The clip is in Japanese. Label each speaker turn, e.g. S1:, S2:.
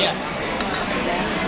S1: Yeah.